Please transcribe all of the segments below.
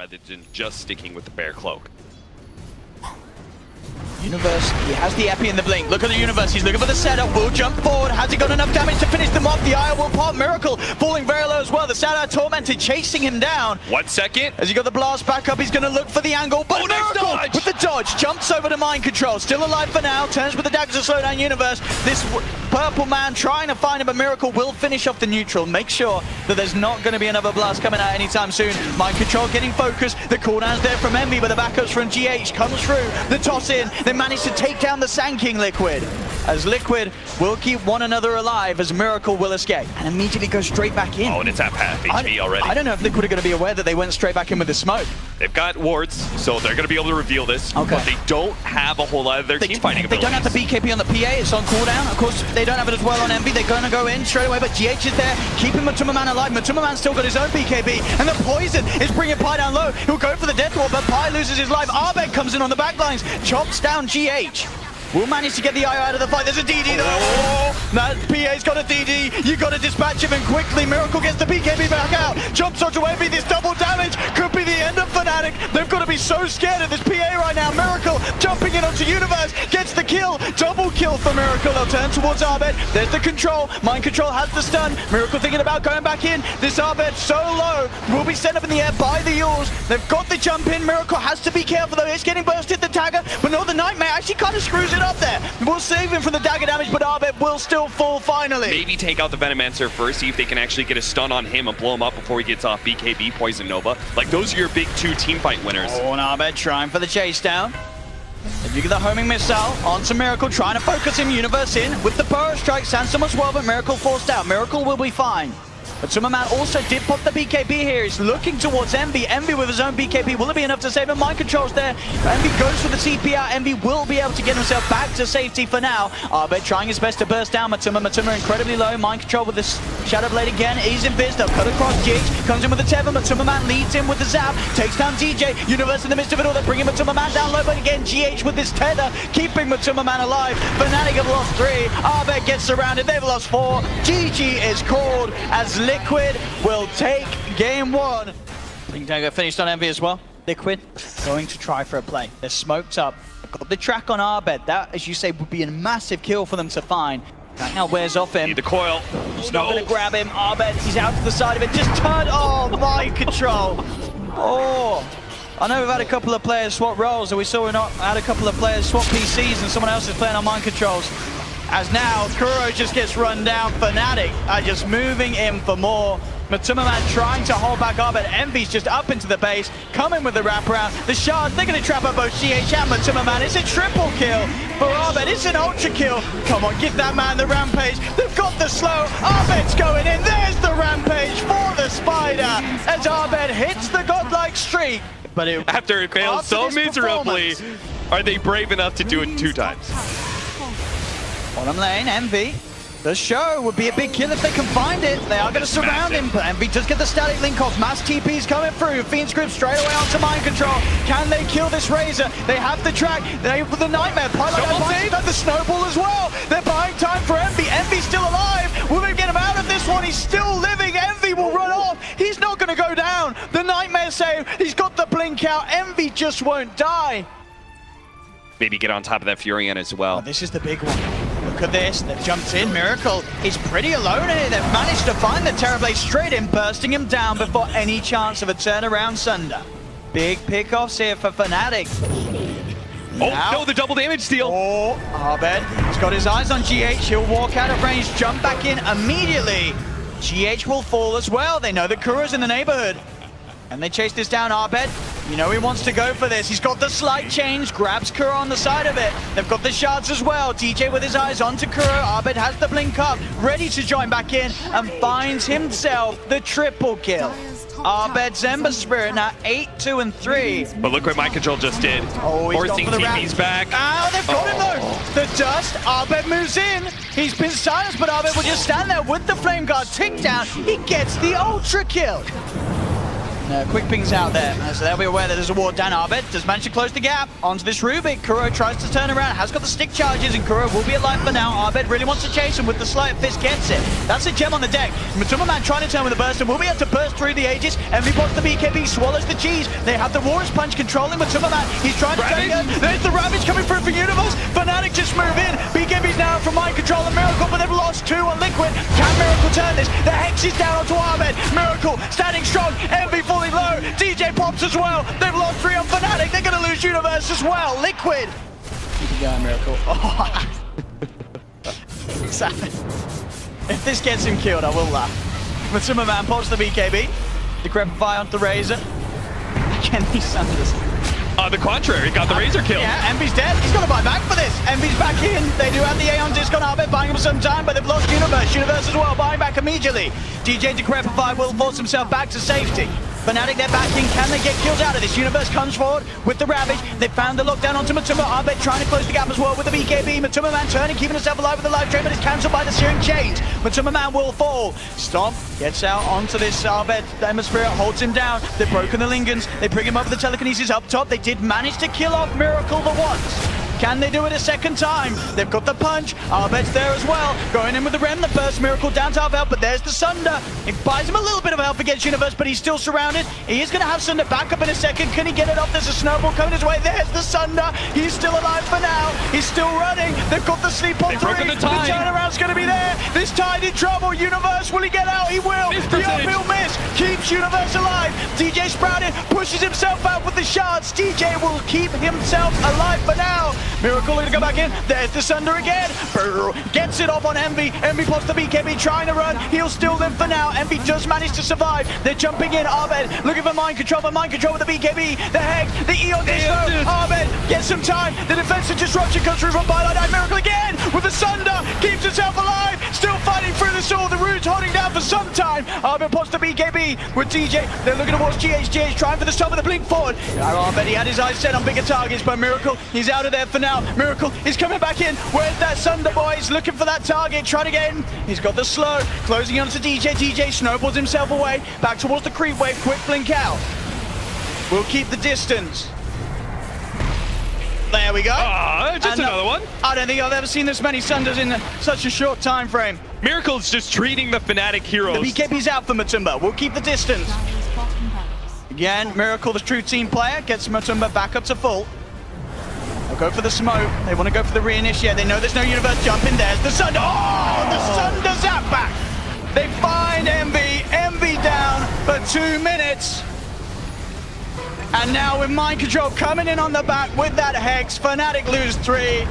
rather than just sticking with the bear cloak. Universe, he has the Epi and the Blink. Look at the Universe, he's looking for the setup. Will jump forward. Has he got enough damage to finish them off? The Eye will pop. Miracle falling very low as well. The Shadow Tormented chasing him down. One second. As he got the blast back up, he's going to look for the angle. But Oh, Miracle dodge! with the dodge jumps over to Mind Control. Still alive for now. Turns with the dagger to slow down Universe. This purple man trying to find him, a Miracle will finish off the neutral. Make sure that there's not going to be another blast coming out anytime soon. Mind Control getting focused. The cooldown's there from Envy, but the backups from GH comes through. The toss in. They manage to take down the Sand King Liquid. As Liquid will keep one another alive as Miracle will escape. And immediately go straight back in. Oh, and it's at half I, already. I don't know if Liquid are going to be aware that they went straight back in with the smoke. They've got wards, so they're going to be able to reveal this. Okay. But they don't have a whole lot of their They, team fighting they don't have the abilities. BKB on the PA, it's on cooldown. Of course, they don't have it as well on Envy. They're going to go in straight away, but GH is there, keeping Matumbaman alive. Matumbaman's still got his own BKB, and the poison is bringing Pi down low. He'll go for the death wall, but Pi loses his life. Abed comes in on the back lines, chops down GH. Will manage to get the eye out of the fight. There's a DD though. Oh, that PA's got a DD. You got to dispatch him and quickly. Miracle gets the BKB back out. Jumps onto Envy. This double damage could be the end of Fnatic. They've got to be so scared of this PA right now. Miracle jumping in onto Universe. Gets the kill. Double kill for Miracle. They'll turn towards Abed. There's the control. Mind control has the stun. Miracle thinking about going back in. This Abed so low. Will be sent up in the air by the Yules. They've got the jump in. Miracle has to be careful though. It's getting bursted. The dagger. But no, the Nightmare actually kind of screws it up there. We'll save him from the dagger damage, but Abed will still fall finally. Maybe take out the Venomancer first, see if they can actually get a stun on him and blow him up before he gets off BKB, Poison Nova. Like, those are your big two team fight winners. Oh, and Abed trying for the chase down. If you get the homing missile onto Miracle, trying to focus him Universe in with the Burrow Strike. Sandstorm as well, but Miracle forced out. Miracle will be fine. But Sumaman also did pop the BKB here. He's looking towards Envy. Envy with his own BKB. Will it be enough to save him? Mind controls there. Envy goes for the CP out. Envy will be able to get himself back to safety for now. Abed trying his best to burst down Matumba. Matumba incredibly low. Mind control with this Shadow Blade again. He's in. They'll cut across Jig. Comes in with the Tether. Matumbaman leads in with the Zap. Takes down DJ. Universe in the midst of it all. They're bringing Matumbaman down low. But again, GH with this Tether. Keeping Matumbaman alive. Fnatic have lost three. Abed gets surrounded. They've lost four. GG is called as Liquid will take game one. Blink Dagger finished on Envy as well. Liquid going to try for a play. They're smoked up. Got the track on Abed. That, as you say, would be a massive kill for them to find. Right now wears off him. Need the coil. He's not going to grab him. Abed, he's out to the side of it. Just turn. Oh, mind control. Oh. I know we've had a couple of players swap roles, and we saw we not had a couple of players swap PCs, and someone else is playing on mind controls. As now, Kuro just gets run down. Fnatic are just moving in for more. Matumbaman trying to hold back Abed. Envy's just up into the base, coming with the wraparound. The shards, they're going to trap up both GH and Matumbaman. It's a triple kill for Abed. It's an ultra kill. Come on, give that man the rampage. They've got the slow. Abed's going in. There's the rampage for the Spider as Abed hits the godlike streak. But it, After it failed so miserably, are they brave enough to do it two times? Bottom lane, Envy. The show would be a big kill if they can find it. They are going to surround him, but Envy does get the static link off. Mass TP's coming through. Fiend's Grip straight away onto Mind Control. Can they kill this Razor? They have the track. They with the Nightmare. Pilot and? The Snowball as well. They're buying time for Envy. Envy's still alive. Will they get him out of this one? He's still living. Envy will run off. He's not going to go down. The Nightmare save. He's got the blink out. Envy just won't die. Maybe get on top of that Furion as Oh, well. this is the big one. Look at this. They've jumped in. Miracle is pretty alone here. They've managed to find the Terrorblade straight in, bursting him down before any chance of a turnaround Sunder. Big pickoffs here for Fnatic. Oh, Now- no, the double damage steal. Oh, Abed. He's got his eyes on GH. He'll walk out of range, jump back in immediately. GH will fall as well. They know that Kuro's in the neighborhood. And they chase this down, Abed. You know he wants to go for this. He's got the slight change, grabs Kuro on the side of it. They've got the shards as well. DJ with his eyes onto Kuro. Abed has the blink up, ready to join back in, and finds himself the triple kill. Abed's Ember Spirit now 8, 2, and 3. But look what Mind Control just did. Oh, he's Forcing for the. TP's back. Oh, they've got him Oh. though. The dust. Abed moves in. He's been silenced, but Abed will just stand there with the flame guard tick down. He gets the ultra kill. Uh, quick pings out there, uh, so they'll be aware that there's a ward down. Abed does manage to close the gap onto this Rubik. Kuro tries to turn around, has got the stick charges, and Kuro will be alive for now. Abed really wants to chase him with the sleight fist, gets it. That's a gem on the deck. Matumbaman trying to turn with a burst, and will be able to burst through the ages. Envy pops the BKB, swallows the cheese. They have the Warriors Punch controlling Matumbaman. He's trying to turn again. There's the Ravage coming through for Universe. Fnatic just move in. BKB's now from Mind Control and Miracle, but they've lost two on Liquid. Can Miracle turn this? The Hex is down onto Abed. Miracle standing strong. Envy fully low. DJ pops as well. They've lost three on Fnatic. They're going to lose Universe as well. Liquid. Keep it going, Miracle. Oh. if this gets him killed, I will laugh. But Man pops the BKB. Decrepify onto the Razor. Again, these Sunders. Uh, the contrary, got the Razor kill. Yeah, Envy's dead. He's got to buy back for this. Envy's back in. They do have the Aeon disc on Abed, buying him some time, but they've lost Universe. Universe as well, buying back immediately. DJ Decrepify will force himself back to safety. Fnatic, they're backing. Can they get kills out of this? Universe comes forward with the Ravage. They found the lockdown onto Matumba. Abed trying to close the gap as well with the BKB. Matumbaman turning, keeping himself alive with the Life Drain, but it's cancelled by the Searing Chains. Matumbaman will fall. Stomp gets out onto this Abed. Demon Spirit holds him down. They've broken the Linkens. They bring him up with the telekinesis up top. They did manage to kill off Miracle the once. Can they do it a second time? They've got the punch. Abed's there as well. Going in with the Rem, the first miracle down to health, but there's the Sunder. It buys him a little bit of help against Universe, but he's still surrounded. He is going to have Sunder back up in a second. Can he get it off? There's a snowball coming his way. There's the Sunder. He's still alive for now. He's still running. They've got the sleep on They've three. the The turnaround's going to be there. This tide in trouble. Universe, will he get out? He will. The uphill miss keeps Universe alive. DJ Sprouted pushes himself out with the shards. DJ will keep himself alive for now. Miracle to go back in. There's the Sunder again. Brr, Gets it off on Envy. Envy pops the BKB trying to run. He'll still live for now. Envy just managed to survive. They're jumping in. Abed looking for mind control, but mind control with the BKB. The Hex, the Eon Disco. Disc. Abed gets some time. The defensive disruption comes through from Byline Miracle again with the Sunder. Keeps himself alive. Still fighting through the sword. The Rude's holding down for some time. Abed pops the BKB with DJ. They're looking towards GHGH, trying for the stop of the blink forward. Abed, he had his eyes set on bigger targets, but Miracle, he's out of there for now. Miracle is coming back in. Where's that Sunder boy? He's looking for that target, trying to get in. He's got the slow, closing onto DJ. DJ snowballs himself away, back towards the creep wave. Quick blink out. We'll keep the distance. There we go. Ah, just And, uh, another one. I don't think I've ever seen this many Sunders in such a short time frame. Miracle's just treating the Fnatic heroes. The heroes. BKB's out for Matumba. We'll keep the distance. Again, Miracle, the true team player, gets Matumba back up to full. They'll go for the smoke. They want to go for the reinitiate. They know there's no universe jump in there. The Sunder. Oh, the oh. Sunder zap back. They find Envy. Envy down for two minutes. And now with Mind Control coming in on the back with that Hex, Fnatic lose three.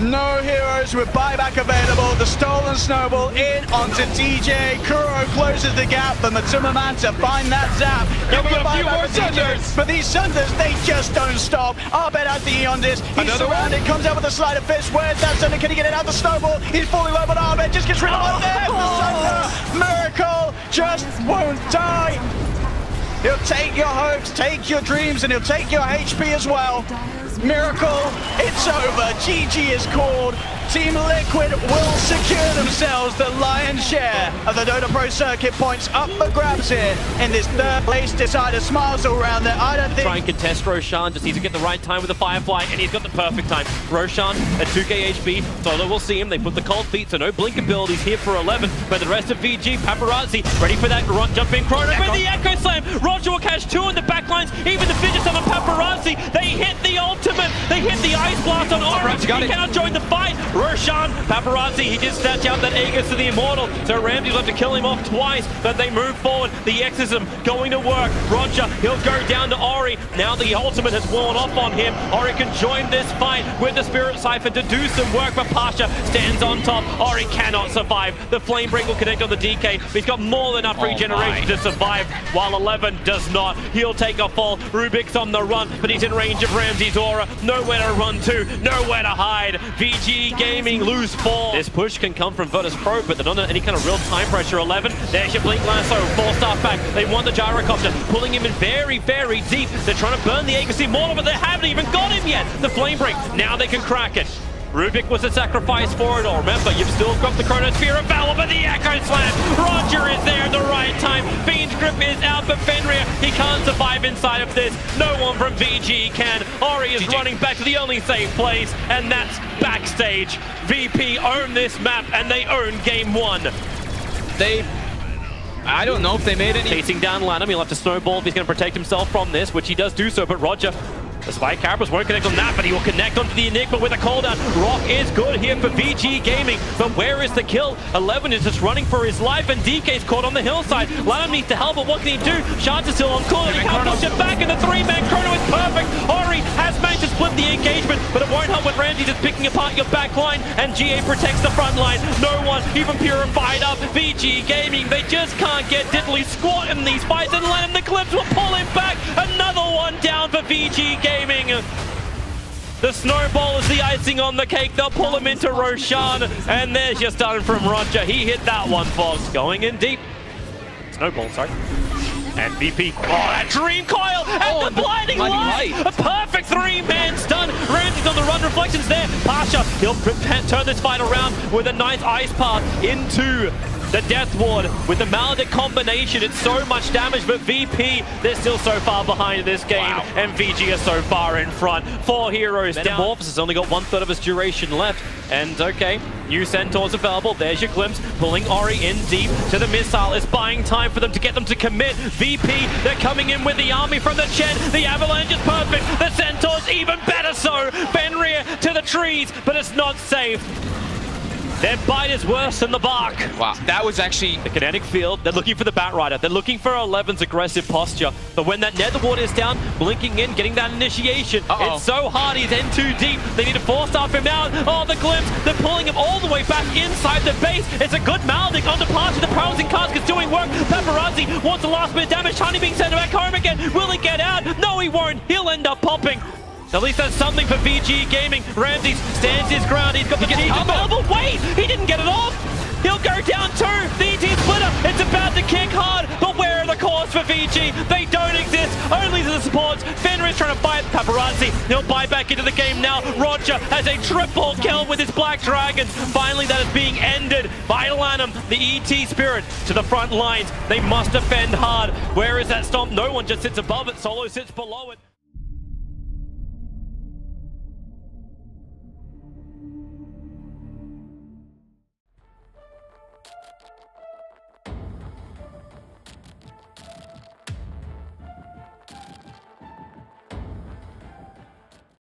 No heroes with buyback available. The stolen snowball in onto DJ. Kuro closes the gap for Matumbaman to find that zap. Give him a few more. Sunders. But these Sunders, they just don't stop. Abed has the Aeon disc. He's Another one? surrounded, comes out with a sleight of fist. Where's that Sunder? Can he get it out the snowball? He's falling low, but Abed just gets rid of it. There's the Sunder. Miracle just won't die. He'll take your hopes, take your dreams, and he'll take your HP as well. Miracle, it's over. GG is called. Team Liquid will secure themselves the lion's share of the Dota Pro Circuit points up for grabs here in this third place. Decider. Smiles all around there. I don't think... Try and contest Roshan, just needs to get the right time with the Firefly, and he's got the perfect time. Roshan at 2k HP, Solo will see him, they put the cold feet, so no blink abilities here for 11, but the rest of VG, Paparazi, ready for that run, jump in chrono, with the Echo Slam, Roger will catch two in the backlines, even the fidget on Paparazi, they hit the ultimate, they hit the Ice Blast on Ori, Paparazi he cannot join the fight, Roshan, Paparazi, he did snatch out that Aegis to the Immortal, so Ramzes will have to kill him off twice, but they move forward, the Exorcism going to work, Roger, he'll go down to Ori, now the ultimate has worn off on him, Ori can join this fight with the Spirit Siphon to do some work, but Pasha stands on top, Ori cannot survive, the Flame Break will connect on the DK, he's got more than enough Oh regeneration my. to survive, while 11 does not, he'll take a fall, Rubik's on the run, but he's in range of Ramzes's aura, nowhere to run to, nowhere to hide, VG Gaming lose four. This push can come from Virtus Pro, but they're not under any kind of real time pressure, 11, there's your Blink Lasso, four star back, they want the Gyrocopter, pulling him in very, very deep, they're trying to burn the Aegis Immortal, but they haven't even got him yet, the Flame Break, now they can crack it. Rubik was a sacrifice for it all. Remember, you've still got the Chronosphere available, but the Echo Slam! Roger is there at the right time. Fiend's Grip is out, but Fenrir, he can't survive inside of this. No one from VG can. Ori is GG. running back to the only safe place, and that's backstage. VP own this map, and they own game one. They... I don't know if they made any... Chasing down LaNm, he'll have to snowball if he's going to protect himself from this, which he does do so, but Roger the Spike Carapace won't connect on that, but he will connect onto the Enigma with a cooldown. Rock is good here for Vici Gaming, but where is the kill? 11 is just running for his life, and DK's caught on the hillside. LaNm needs to help, but what can he do? Shards is still on cooldown, he can't push it back, and the three-man chrono is perfect. Ori has managed to split the engagement, but it won't help with Ramzes just picking apart your back line, and GA protects the front line. No one even purified up. Vici Gaming, they just can't get diddly squat in these fights, and LaNm, the clips will pull him back. Another one down for Vici Gaming. The snowball is the icing on the cake. They'll pull him into Roshan. And there's your stun from Roger. He hit that one, Fox. Going in deep. Snowball, sorry. And VP. Oh, that Dream Coil and Oh, the blinding light. light. A perfect three-man stun. Ramzes's on the run. Reflections there. Pasha, he'll turn this fight around with a nice ice path into the Death Ward with the Maledict combination. It's so much damage, but VP, they're still so far behind in this game, Wow. and VG are so far in front. Four heroes Metamorphosis has only got one third of his duration left, and okay, new Centaurs available. There's your glimpse, pulling Ori in deep to the missile. It's buying time for them to get them to commit. VP, they're coming in with the army from the Chen. The Avalanche is perfect. The Centaurs even better so. Fenrir to the trees, but it's not safe. Their bite is worse than the bark. Wow, that was actually... The kinetic field, they're looking for the Batrider. They're looking for 11's aggressive posture. But when that Nether Ward is down, blinking in, getting that initiation, Uh-oh. it's so hard. He's in too deep. They need to force off him out. Oh, the glimpse. They're pulling him all the way back inside the base. It's a good Maledict on departure. The Prowling Cascet's doing work. Paparazi wants the last bit of damage. Tiny being sent back home again. Will he get out? No, he won't. He'll end up popping. At least that's something for Vici Gaming. Ramzes stands his ground. He's got the cheese available. Wait, he didn't get it off. He'll go down. The ET splitter. It's about to kick hard. But where are the cores for VG? They don't exist. Only the supports. Fenrir's trying to fight Paparazi. He'll buy back into the game now. Roger has a triple kill with his Black Dragon. Finally, that is being ended by LaNm. The ET Spirit to the front lines. They must defend hard. Where is that stomp? No one just sits above it. Solo sits below it.